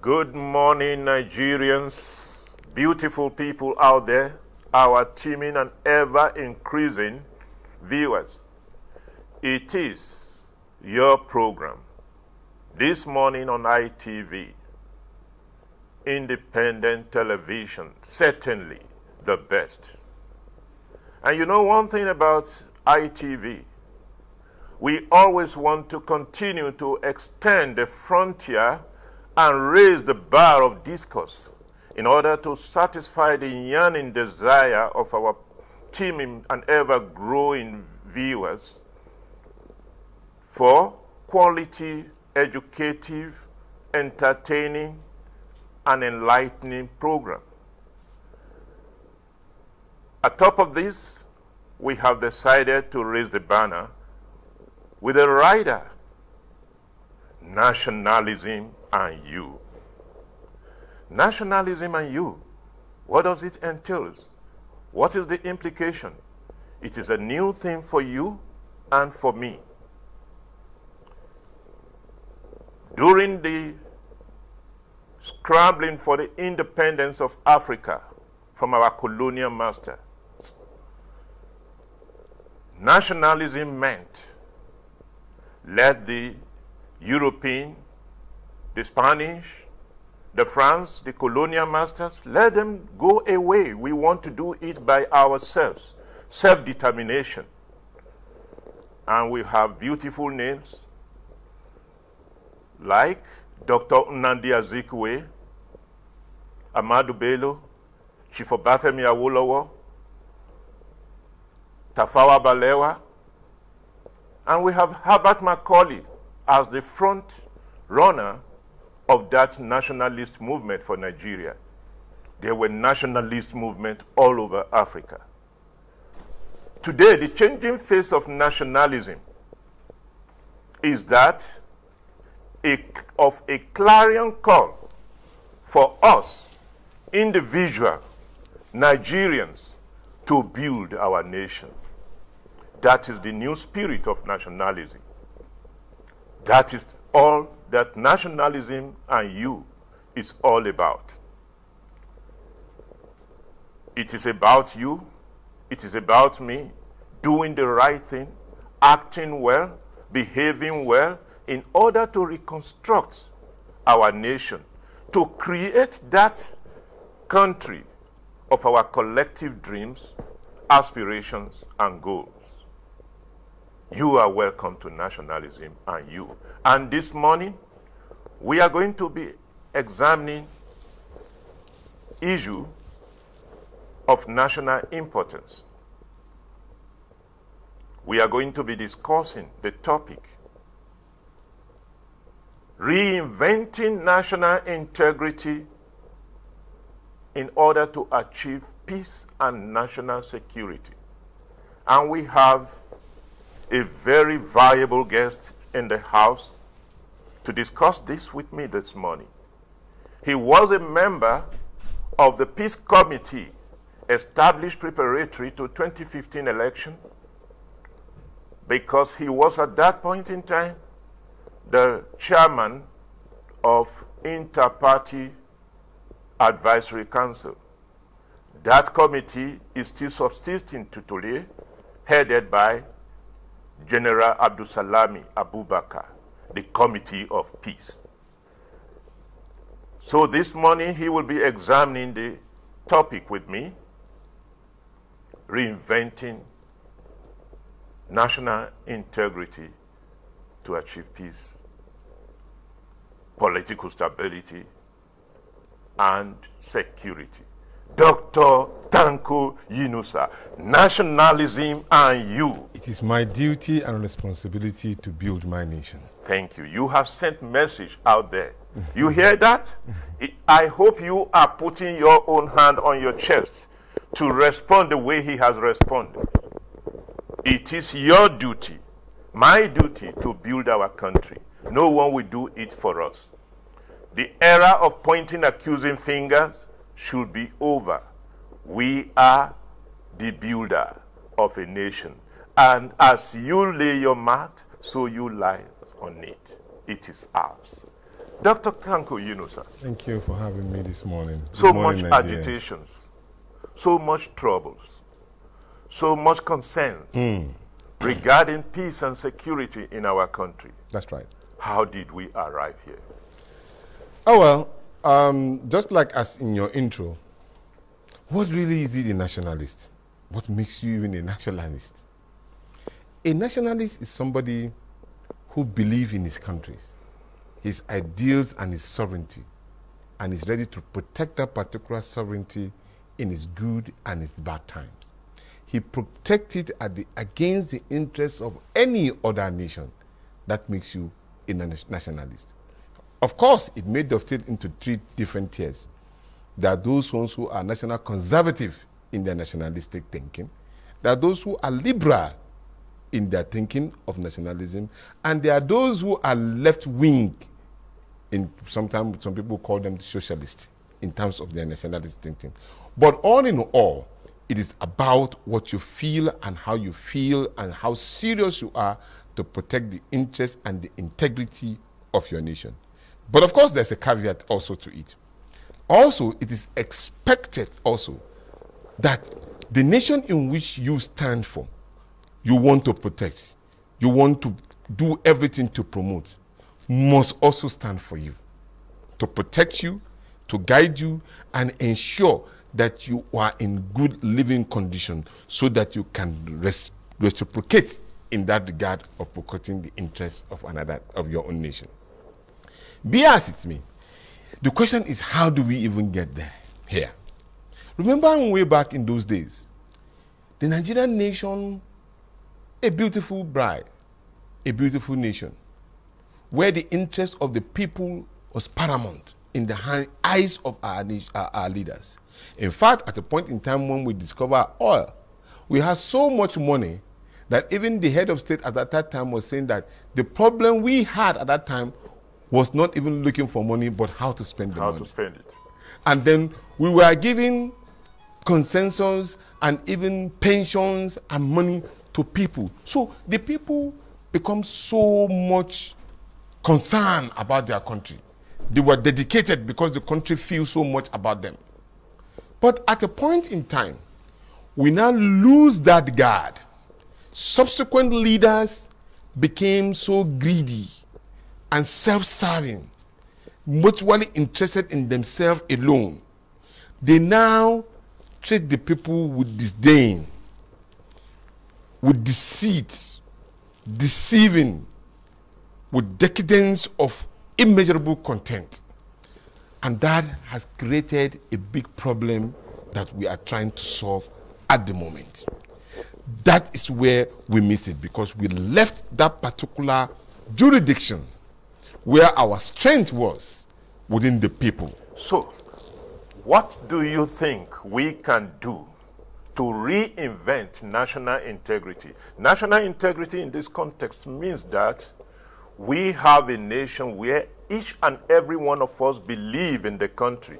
Good morning, Nigerians, beautiful people out there, our teeming and ever increasing viewers. It is your program this morning on ITV, independent television, certainly the best. And you know one thing about ITV? We always want to continue to extend the frontier and raise the bar of discourse in order to satisfy the yearning desire of our teeming and ever growing viewers for quality, educative, entertaining, and enlightening program. Atop of this, we have decided to raise the banner with a rider nationalism and you. Nationalism and you, what does it entail? What is the implication? It is a new thing for you and for me. During the scrambling for the independence of Africa from our colonial master, nationalism meant let the European, the Spanish, the France, the colonial masters, let them go away. We want to do it by ourselves. Self determination. And we have beautiful names like Dr. Nnamdi Azikiwe, Ahmadu Bello, Chief Obafemi Awolowo, Tafawa Balewa, and we have Herbert Macaulay as the front runner of that nationalist movement for Nigeria. There were nationalist movements all over Africa. Today, the changing face of nationalism is that a, of a clarion call for us, individual Nigerians, to build our nation. That is the new spirit of nationalism. That is all that nationalism and you is all about. It is about you, it is about me doing the right thing, acting well, behaving well, in order to reconstruct our nation, to create that country of our collective dreams, aspirations, and goals. You are welcome to nationalism and you. And this morning, we are going to be examining issue of national importance. We are going to be discussing the topic reinventing national integrity in order to achieve peace and national security. And we have a very valuable guest in the house to discuss this with me this morning. He was a member of the Peace Committee established preparatory to 2015 election because he was at that point in time the chairman of Inter-Party Advisory Council. That committee is still subsisting to today, headed by General Abdulsalami Abubakar, the Committee of Peace. So this morning he will be examining the topic with me, reinventing national integrity to achieve peace, political stability, and security. Dr. Tanko Yunusa, nationalism and you. It is my duty and responsibility to build my nation. Thank you. You have sent message out there. You hear that? I hope you are putting your own hand on your chest to respond the way he has responded. It is your duty, my duty, to build our country. No one will do it for us. The era of pointing accusing fingers should be over. We are the builder of a nation. And as you lay your mat, so you lie on it. It is ours. Dr. Tanko Yunusa. Thank you for having me this morning. Good So morning, much Nigerians. agitations, so much troubles, so much concerns Hmm. regarding peace and security in our country. That's right. How did we arrive here? Oh well, um, just like as in your intro, what really is it a nationalist? What makes you even a nationalist? A nationalist is somebody who believes in his countries, his ideals and his sovereignty, and is ready to protect that particular sovereignty in his good and his bad times. He protects it at the, against the interests of any other nation. That makes you a nationalist. Of course, it may dovetail into three different tiers. There are those ones who are national conservative in their nationalistic thinking. There are those who are liberal in their thinking of nationalism. And there are those who are left wing in sometimes some people call them socialist in terms of their nationalist thinking. But all in all, it is about what you feel and how you feel and how serious you are to protect the interests and the integrity of your nation. But of course, there's a caveat also to it. Also, it is expected also that the nation in which you stand for, you want to protect, you want to do everything to promote, must also stand for you to protect you, to guide you, and ensure that you are in good living condition so that you can reciprocate in that regard of protecting the interests of another of your own nation. Be as it may, the question is how do we even get there here? Remember way back in those days, the Nigerian nation, a beautiful bride, a beautiful nation, where the interest of the people was paramount in the eyes of our, our, our leaders. In fact, at a point in time when we discovered oil, we had so much money that even the head of state at that that time was saying that the problem we had at that time was not even looking for money, but how to spend the How money to spend it? and then we were giving consensus and even pensions and money to people. So the people become so much concerned about their country. They were dedicated because the country feels so much about them. But at a point in time, we now lose that guard. Subsequent leaders became so greedy and self serving mutually interested in themselves alone, they now treat the people with disdain, with deceit, deceiving, with decadence of immeasurable content. And that has created a big problem that we are trying to solve at the moment. That is where we miss it because we left that particular jurisdiction where our strength was within the people. So, what do you think we can do to reinvent national integrity? National integrity in this context means that we have a nation where each and every one of us believe in the country.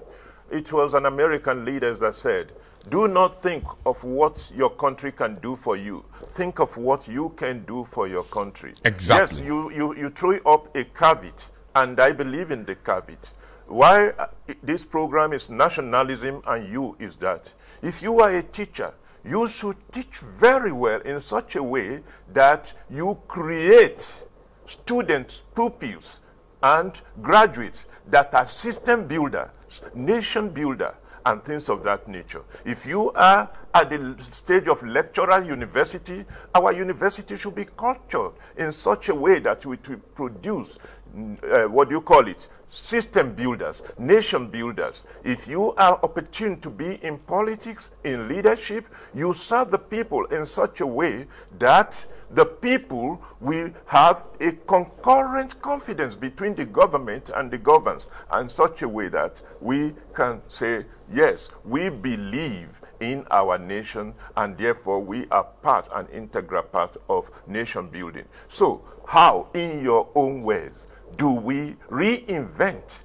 It was an American leader that said, do not think of what your country can do for you. Think of what you can do for your country. Exactly. Yes, you, you, you threw up a caveat, and I believe in the caveat. Why uh, this program is nationalism and you is that if you are a teacher, you should teach very well in such a way that you create students, pupils, and graduates that are system builders, nation builder, and things of that nature. If you are at the stage of lecturer university, our university should be cultured in such a way that we produce, uh, what do you call it, system builders, nation builders. If you are opportune to be in politics, in leadership, you serve the people in such a way that the people will have a concurrent confidence between the government and the governed in such a way that we can say, yes, we believe in our nation and therefore we are part and integral part of nation building. So, how, in your own ways, do we reinvent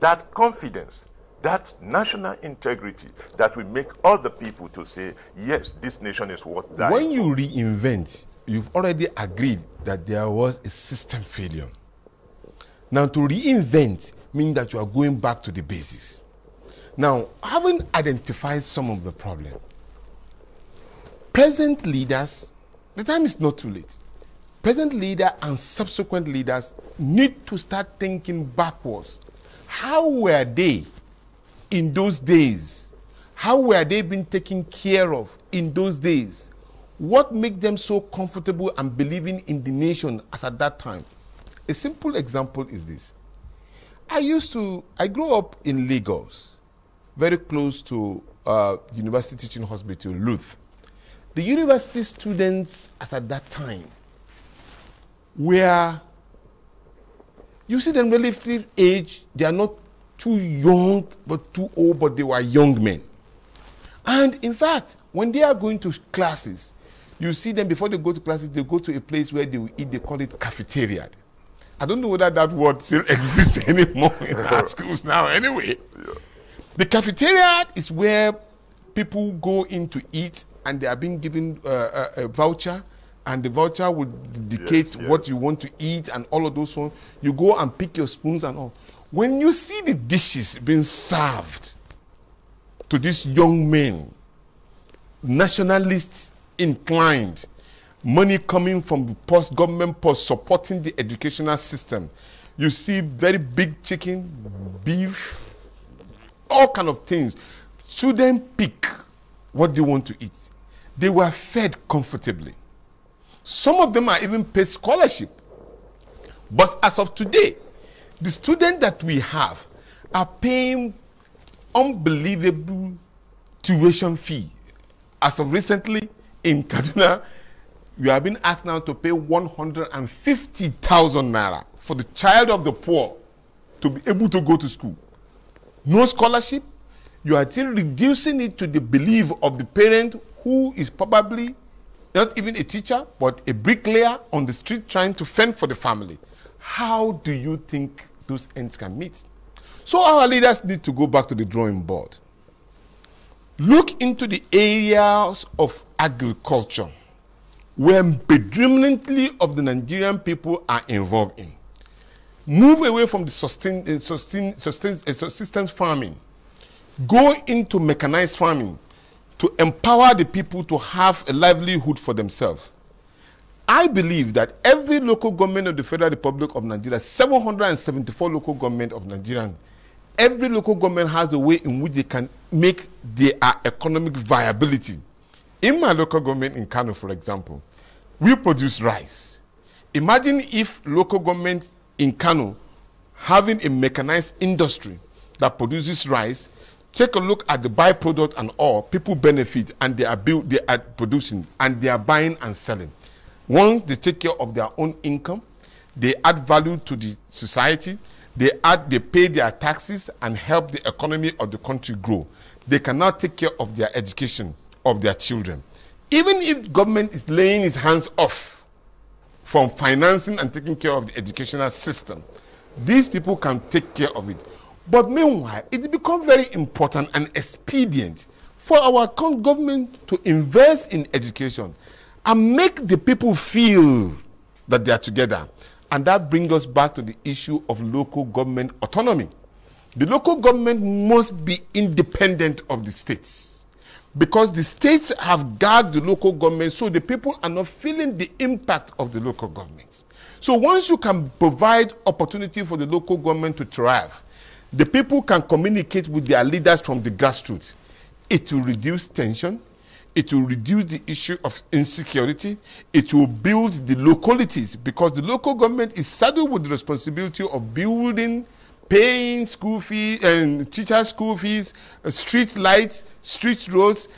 that confidence, that national integrity that will make all the people to say, yes, this nation is worth dying When you reinvent, you've already agreed that there was a system failure. Now, to reinvent means that you are going back to the basis. Now, having identified some of the problem, present leaders, the time is not too late. Present leader and subsequent leaders need to start thinking backwards. How were they in those days? How were they being taken care of in those days? What made them so comfortable and believing in the nation as at that time? A simple example is this. I used to, I grew up in Lagos, very close to uh, University Teaching Hospital, Luth. The university students, as at that time, were, you see them relative age, they are not too young but too old, but they were young men. And in fact, when they are going to classes, you see them before they go to classes, they go to a place where they will eat, they call it cafeteria. I don't know whether that word still exists anymore in our schools now, anyway. Yeah. The cafeteria is where people go in to eat and they are being given uh, a, a, voucher and the voucher will indicate yes, yes. what you want to eat and all of those ones. You go and pick your spoons and all. When you see the dishes being served to these young men, nationalists inclined, money coming from the post government post supporting the educational system, you see very big chicken, beef, all kind of things. Children pick what they want to eat. They were fed comfortably. Some of them are even paid scholarship. But as of today, the students that we have are paying unbelievable tuition fee. As of recently in Kaduna, you have been asked now to pay 150,000 naira for the child of the poor to be able to go to school. No scholarship. You are still reducing it to the belief of the parent who is probably not even a teacher, but a bricklayer on the street trying to fend for the family. How do you think those ends can meet? So our leaders need to go back to the drawing board. Look into the areas of agriculture where predominantly of the Nigerian people are involved in. Move away from the sustain, uh, sustain, sustain, uh, subsistence farming. Go into mechanized farming to empower the people to have a livelihood for themselves. I believe that every local government of the Federal Republic of Nigeria, 774 local government of Nigeria, every local government has a way in which they can make their economic viability. In my local government in Kano, for example, we produce rice. Imagine if local government in Kano having a mechanized industry that produces rice take a look at the byproduct and all people benefit and they are build they are producing and they are buying and selling once they take care of their own income they add value to the society they add they pay their taxes and help the economy of the country grow. They cannot take care of their education of their children. Even if government is laying its hands off from financing and taking care of the educational system these people can take care of it. But meanwhile, it becomes very important and expedient for our government to invest in education and make the people feel that they are together. And that brings us back to the issue of local government autonomy. The local government must be independent of the states because the states have gagged the local government so the people are not feeling the impact of the local governments. So once you can provide opportunity for the local government to thrive, the people can communicate with their leaders from the grassroots. It will reduce tension. It will reduce the issue of insecurity. It will build the localities because the local government is saddled with the responsibility of building, paying school fees and teacher school fees, uh, street lights, street roads,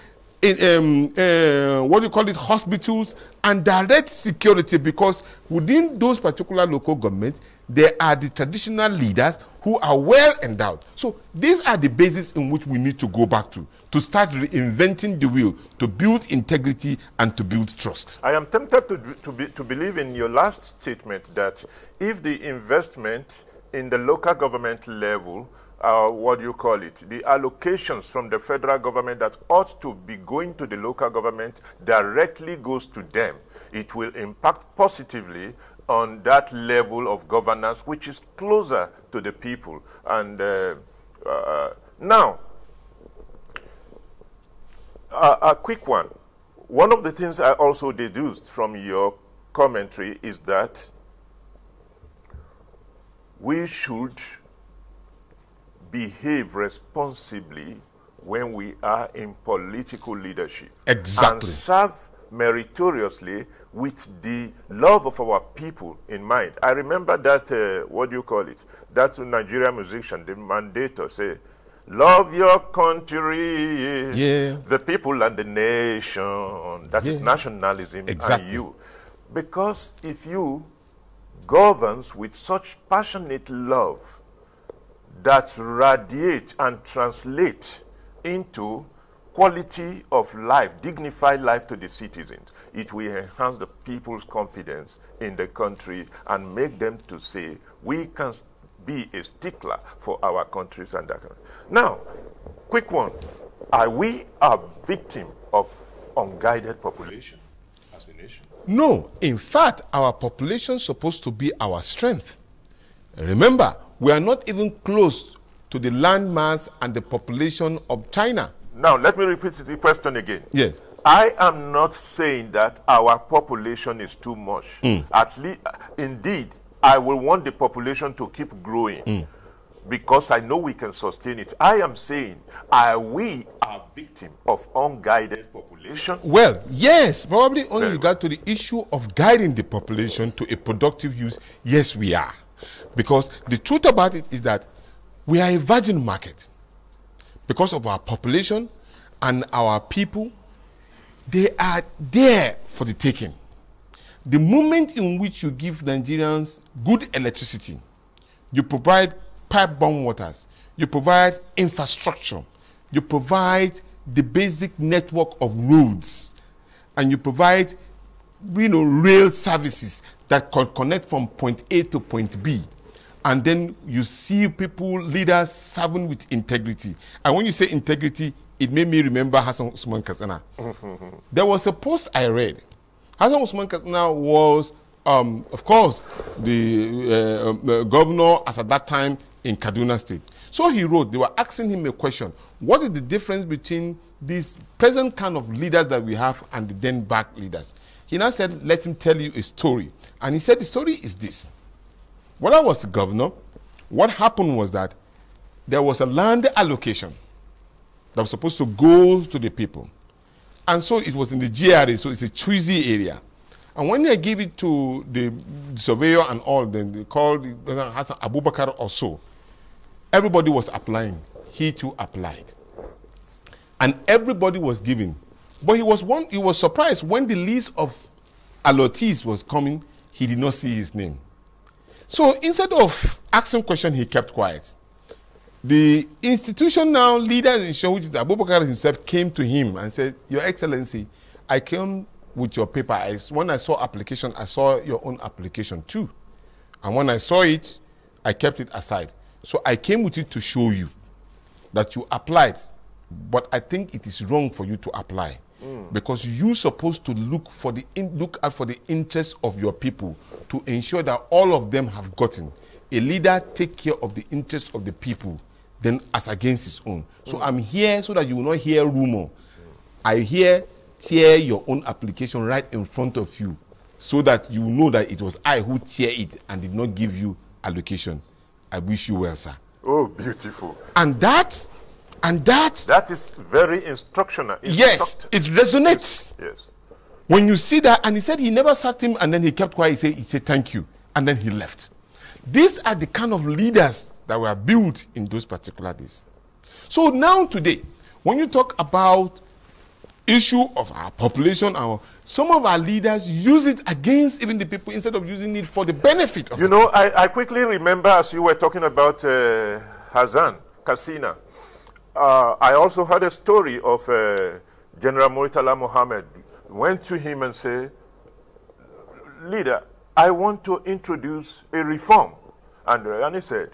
in, um, uh, what do you call it, hospitals, and direct security because within those particular local governments, there are the traditional leaders who are well endowed. So these are the bases in which we need to go back to, to start reinventing the wheel, to build integrity and to build trust. I am tempted to, to, be, to believe in your last statement that if the investment in the local government level uh, what do you call it, the allocations from the federal government that ought to be going to the local government directly goes to them. It will impact positively on that level of governance, which is closer to the people. And uh, uh, now, uh, a quick one. One of the things I also deduced from your commentary is that we should behave responsibly when we are in political leadership. Exactly. And serve meritoriously with the love of our people in mind. I remember that, uh, what do you call it? That Nigerian musician, the mandator, say, Love your country, Yeah. the people and the nation. That is Yeah. nationalism Exactly. and you. Because if you governs with such passionate love that radiate and translate into quality of life, dignified life to the citizens. It will enhance the people's confidence in the country and make them to say, we can be a stickler for our countries and kind of- Now, quick one. Are we a victim of unguided population as a nation? No, in fact, our population is supposed to be our strength. Remember, we are not even close to the landmass and the population of China. Now, let me repeat the question again. Yes. I am not saying that our population is too much. Mm. At least, uh, indeed, I will want the population to keep growing mm. because I know we can sustain it. I am saying, are we a victim of unguided population? Well, yes, probably only Very regard to the issue of guiding the population to a productive use. Yes, we are. Because the truth about it is that we are a virgin market. Because of our population and our people, they are there for the taking. The moment in which you give Nigerians good electricity, you provide pipe-borne waters, you provide infrastructure, you provide the basic network of roads, and you provide you know, rail services that can connect from point A to point B. And then you see people, leaders serving with integrity. And when you say integrity, it made me remember Hassan Usman Katsina. there was a post I read. Hassan Usman Katsina was, um, of course, the, uh, um, the governor as at that time in Kaduna State. So he wrote, they were asking him a question What is the difference between this present kind of leaders that we have and the then back leaders? He now said, Let him tell you a story. And he said, The story is this. When I was the governor, what happened was that there was a land allocation that was supposed to go to the people. And so it was in the GRA, so it's a choosy area. And when they gave it to the surveyor and all, then they called Hassan Abubakar or so, everybody was applying. He too applied. And everybody was given. But he was one he was surprised when the list of allottees was coming, he did not see his name. So instead of asking question, he kept quiet. The institution now leaders in Shah, which is Abubakar himself, came to him and said, Your Excellency, I came with your paper. I, when I saw application, I saw your own application too. And when I saw it, I kept it aside. So I came with it to show you that you applied, but I think it is wrong for you to apply because you supposed to look for the in, look out for the interests of your people to ensure that all of them have gotten. A leader take care of the interests of the people, then as against his own. So I'm here so that you will not hear rumor. I hear tear your own application right in front of you, so that you know that it was I who tear it and did not give you allocation. I wish you well, sir. Oh, beautiful. And that, and that, That is very instructional. yes, it resonates. Yes. When you see that, and he said he never sacked him, and then he kept quiet. He said, he said thank you, and then he left. These are the kind of leaders that were built in those particular days. So now today, when you talk about issue of our population, our some of our leaders use it against even the people instead of using it for the benefit of You know, I, I quickly remember as you were talking about uh, Hassan, Katsina. Uh, I also heard a story of uh, General Muritala Mohammed went to him and said, Leader, I want to introduce a reform. And, he said,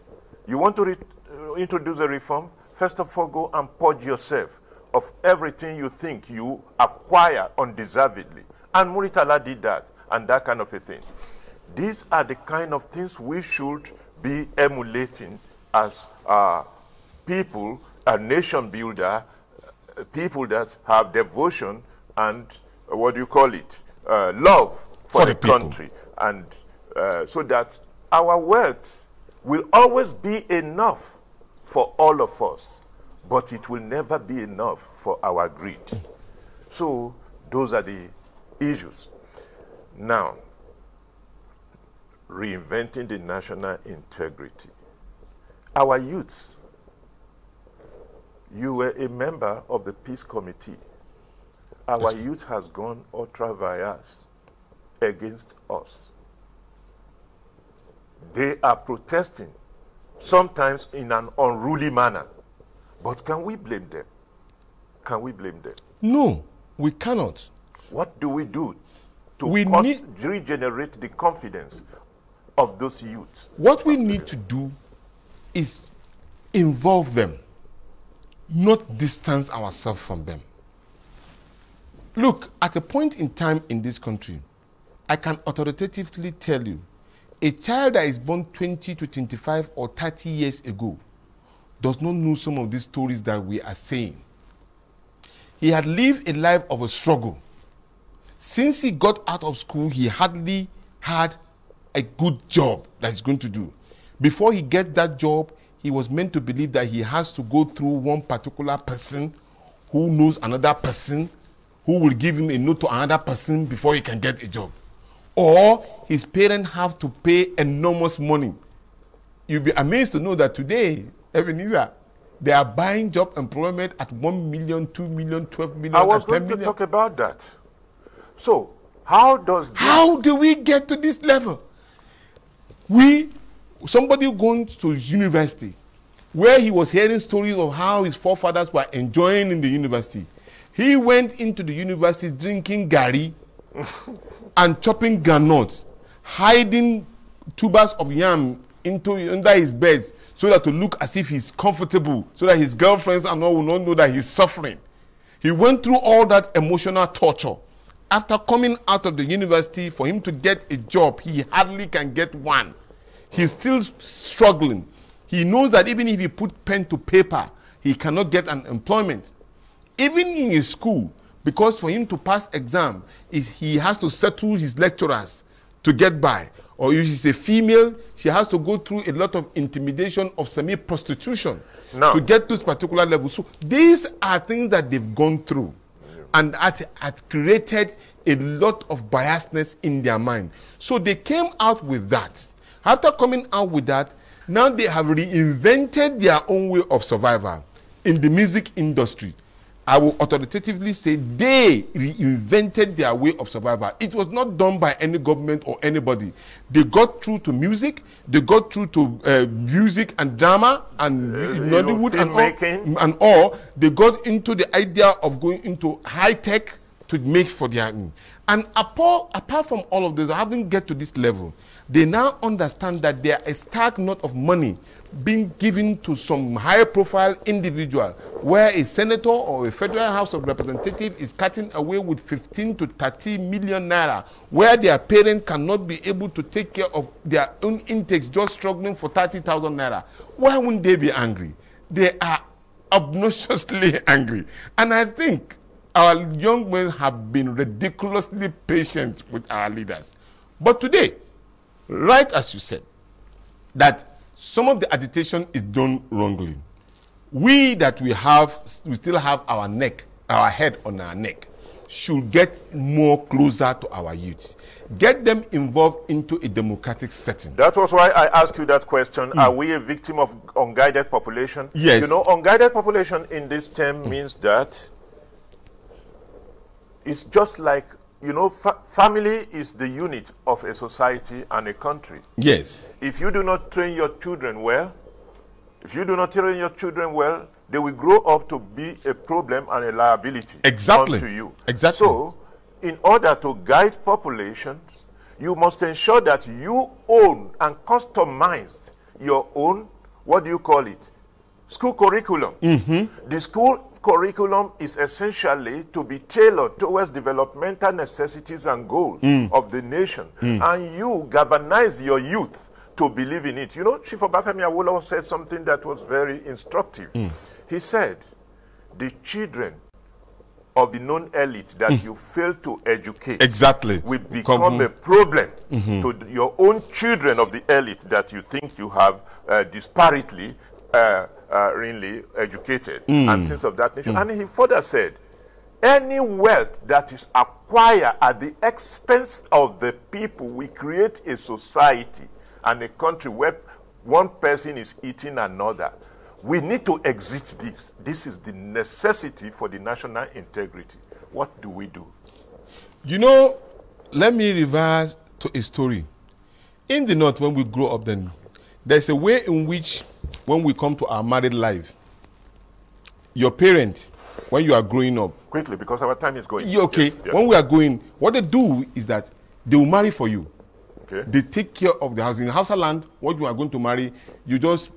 You want to uh, introduce a reform? First of all, go and purge yourself of everything you think you acquire undeservedly. And Muritala did that, and that kind of a thing. These are the kind of things we should be emulating as uh, people, a nation builder, people that have devotion and uh, what do you call it? Uh, love for, For the, the people. country. And uh, so that our wealth will always be enough for all of us, but it will never be enough for our greed. So those are the issues. Now, reinventing the national integrity. Our youths, you were a member of the peace committee. Our youth has gone ultra vires against us. They are protesting, sometimes in an unruly manner. But can we blame them? Can we blame them? No, we cannot. What do we do to We need- regenerate the confidence of those youths? What we need to do is involve them, not distance ourselves from them. Look, at a point in time in this country, I can authoritatively tell you a child that is born 20 to 25 or 30 years ago does not know some of these stories that we are saying. He had lived a life of a struggle. Since he got out of school, he hardly had a good job that he's going to do. Before he gets that job, he was meant to believe that he has to go through one particular person who knows another person who will give him a note to another person before he can get a job. Or his parents have to pay enormous money. You'll be amazed to know that today, Ebenezer, they are buying job employment at 1 million, 2 million, 12 million, I was and 10 going to talk about that. So, how does How do we get to this level? We, somebody going to university, where he was hearing stories of how his forefathers were enjoying in the university. He went into the university drinking gari and chopping granite, hiding tubers of yam into under his bed so that to look as if he's comfortable, so that his girlfriends and all will not know that he's suffering. He went through all that emotional torture. After coming out of the university, for him to get a job, he hardly can get one. He's still struggling. He knows that even if he put pen to paper, he cannot get an employment. Even in his school, because for him to pass exam, is he has to settle his lecturers to get by. Or if she's a female, she has to go through a lot of intimidation of semi-prostitution Now- to get to this particular level. So these are things that they've gone through and that had created a lot of biasness in their mind. So they came out with that. After coming out with that, now they have reinvented their own way of survival in the music industry. I will authoritatively say they reinvented their way of survival. It was not done by any government or anybody. They got through to music, they got through to uh, music and drama and Nollywood and all, and all. They got into the idea of going into high tech to make for their own. And apart, apart from all of this, having get to this level, they now understand that there is a stark knot of money being given to some high profile individual where a senator or a federal house of representative is cutting away with 15 to 30 million naira where their parents cannot be able to take care of their own intakes just struggling for 30,000 naira. Why wouldn't they be angry? They are obnoxiously angry. And i think our young men have been ridiculously patient with our leaders but today right as you said that some of the agitation is done wrongly. We that we have, we still have our neck, our head on our neck, should get more closer to our youth. Get them involved into a democratic setting. That was why I asked you that question. Hmm. Are we a victim of unguided population? Yes. You know, unguided population in this term hmm. means that it's just like, you know, fa- family is the unit of a society and a country. Yes. If you do not train your children well, if you do not train your children well, they will grow up to be a problem and a liability Exactly. To you. Exactly. So, in order to guide populations, you must ensure that you own and customize your own, what do you call it? School curriculum. Mm-hmm. The school curriculum is essentially to be tailored towards developmental necessities and goals hmm. of the nation. Hmm. And you galvanize your youth to believe in it. You know, Chief Obafemi Awolowo said something that was very instructive. Hmm. He said, the children of the known elite that you fail to educate Exactly. will Come- become a problem mm-hmm. to your own children of the elite that you think you have uh, disparately uh, uh, really educated and things of that nature. And he further said, any wealth that is acquired at the expense of the people, we create a society and a country where one person is eating another. We need to exit this. This is the necessity for the national integrity. What do we do? You know, let me reverse to a story. In the north, when we grow up, then there's a way in which, when we come to our married life, your parents, when you are growing up, Quickly, because our time is going. okay, Yes, yes. when we are going, what they do is that they will marry for you. okay. They take care of the house. In Hausa land, what you are going to marry, you just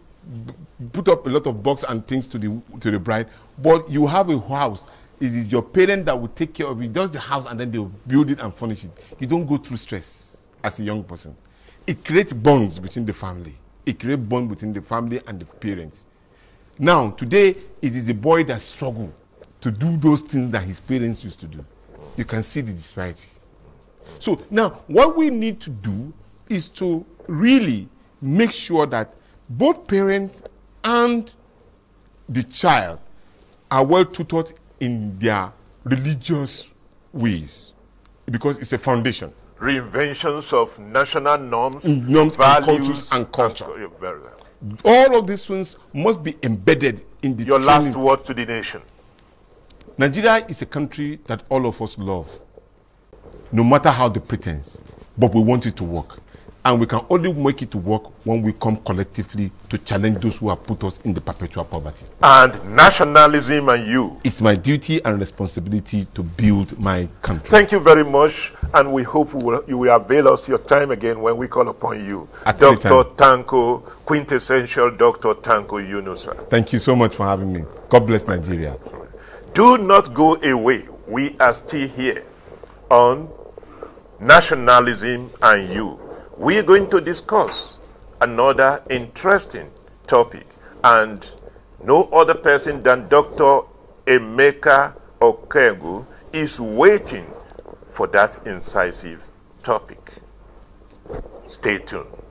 put up a lot of box and things to the to the bride, but you have a house. It is your parent that will take care of it, just the house, and then they will build it and furnish it. You don't go through stress as a young person. It creates bonds between the family. It creates bond between the family and the parents. Now, today, it is the boy that struggle to do those things that his parents used to do. You can see the disparity. So now, what we need to do is to really make sure that both parents and the child are well tutored in their religious ways because it's a foundation. Reinventions of national norms, norms and values, cultures and culture. yeah, very well. All of these things must be embedded in the Your training. last word to the nation. Nigeria is a country that all of us love, no matter how the pretense, but we want it to work. And we can only make it work when we come collectively to challenge those who have put us in the perpetual poverty. And nationalism and you. It's my duty and responsibility to build my country. Thank you very much, and we hope we will, you will avail us your time again when we call upon you. At Dr. Tanko, quintessential Dr. Tanko Yunusa. Thank you so much for having me. God bless Nigeria. Do not go away. We are still here on nationalism and you. We are going to discuss another interesting topic, and no other person than Dr. Emeka Okegu is waiting for that incisive topic. Stay tuned.